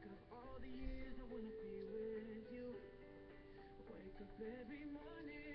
Think of all the years I wanna be with you. Wake up every morning